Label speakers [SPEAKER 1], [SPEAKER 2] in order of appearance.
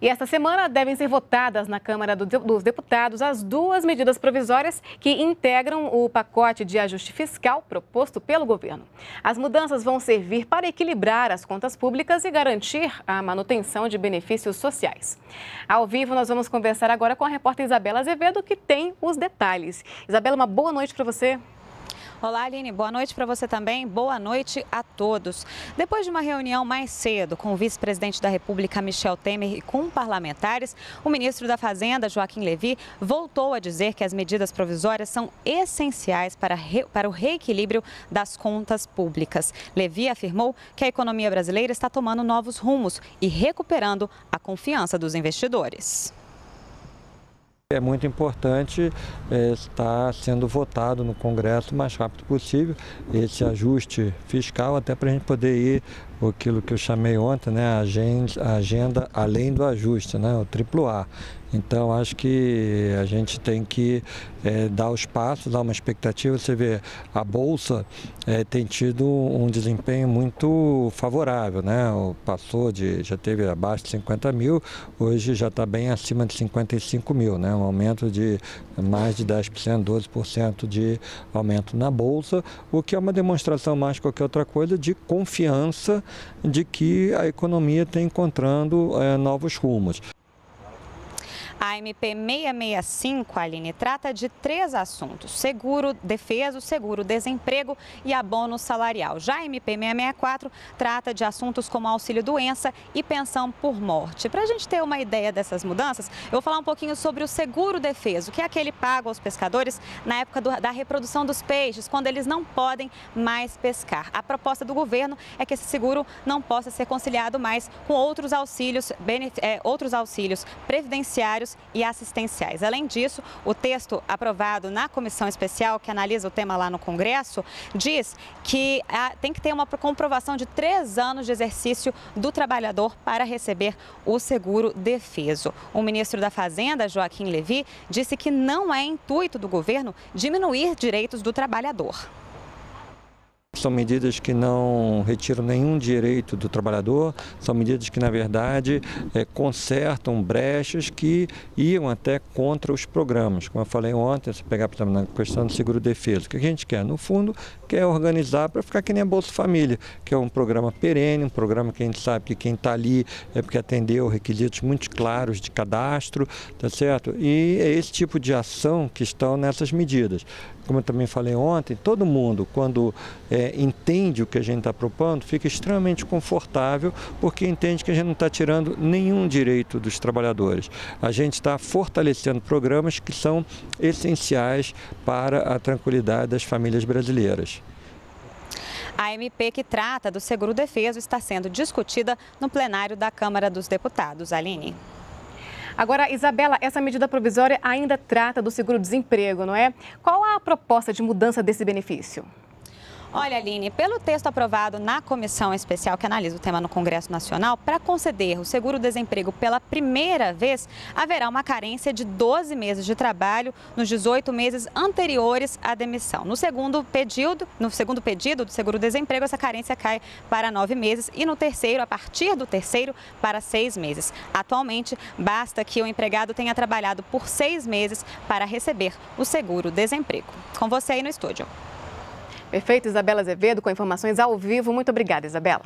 [SPEAKER 1] E esta semana devem ser votadas na Câmara dos Deputados as duas medidas provisórias que integram o pacote de ajuste fiscal proposto pelo governo. As mudanças vão servir para equilibrar as contas públicas e garantir a manutenção de benefícios sociais. Ao vivo, nós vamos conversar agora com a repórter Isabela Azevedo, que tem os detalhes. Isabela, uma boa noite para você.
[SPEAKER 2] Olá, Aline. Boa noite para você também. Boa noite a todos. Depois de uma reunião mais cedo com o vice-presidente da República, Michel Temer, e com parlamentares, o ministro da Fazenda, Joaquim Levy, voltou a dizer que as medidas provisórias são essenciais para, re... para o reequilíbrio das contas públicas. Levy afirmou que a economia brasileira está tomando novos rumos e recuperando a confiança dos investidores.
[SPEAKER 3] É muito importante é, estar sendo votado no Congresso o mais rápido possível esse ajuste fiscal, até para a gente poder ir aquilo que eu chamei ontem, né, a agenda, a agenda além do ajuste, né, o triplo A. Então, acho que a gente tem que é, dar os passos, dar uma expectativa. Você vê, a Bolsa é, tem tido um desempenho muito favorável, né? Passou de, já teve abaixo de 50 mil, hoje já está bem acima de 55 mil, né? Um aumento de mais de 10%, 12% de aumento na Bolsa, o que é uma demonstração mais que qualquer outra coisa de confiança de que a economia está encontrando é, novos rumos.
[SPEAKER 2] A MP 665, Aline, trata de três assuntos: seguro defeso, seguro desemprego e abono salarial. Já a MP 664 trata de assuntos como auxílio doença e pensão por morte. Para a gente ter uma ideia dessas mudanças, eu vou falar um pouquinho sobre o seguro defeso, que é aquele pago aos pescadores na época do, da reprodução dos peixes, quando eles não podem mais pescar. A proposta do governo é que esse seguro não possa ser conciliado mais com outros auxílios, é, outros auxílios previdenciários e assistenciais. Além disso, o texto aprovado na comissão especial que analisa o tema lá no Congresso diz que ah, tem que ter uma comprovação de três anos de exercício do trabalhador para receber o seguro defeso. O ministro da Fazenda, Joaquim Levy, disse que não é intuito do governo diminuir direitos do trabalhador.
[SPEAKER 3] São medidas que não retiram nenhum direito do trabalhador, são medidas que, na verdade, é, consertam brechas que iam até contra os programas. Como eu falei ontem, se pegar, por exemplo, na questão do seguro-defesa, o que a gente quer? No fundo, quer organizar para ficar que nem a Bolsa Família, que é um programa perene, um programa que a gente sabe que quem está ali é porque atendeu requisitos muito claros de cadastro, tá certo? E é esse tipo de ação que estão nessas medidas. Como eu também falei ontem, todo mundo, quando é, entende o que a gente está propondo, fica extremamente confortável, porque entende que a gente não está tirando nenhum direito dos trabalhadores. A gente está fortalecendo programas que são essenciais para a tranquilidade das famílias brasileiras.
[SPEAKER 2] A MP que trata do seguro defeso está sendo discutida no plenário da Câmara dos Deputados. Aline.
[SPEAKER 1] Agora, Isabela, essa medida provisória ainda trata do seguro-desemprego, não é? Qual a proposta de mudança desse benefício?
[SPEAKER 2] Olha, Aline, pelo texto aprovado na comissão especial que analisa o tema no Congresso Nacional, para conceder o seguro-desemprego pela primeira vez, haverá uma carência de 12 meses de trabalho nos 18 meses anteriores à demissão. No segundo pedido, no segundo pedido do seguro-desemprego, essa carência cai para nove meses e no terceiro, a partir do terceiro, para seis meses. Atualmente, basta que o empregado tenha trabalhado por seis meses para receber o seguro-desemprego. Com você aí no estúdio.
[SPEAKER 1] Perfeito, Isabela Azevedo, com informações ao vivo. Muito obrigada, Isabela.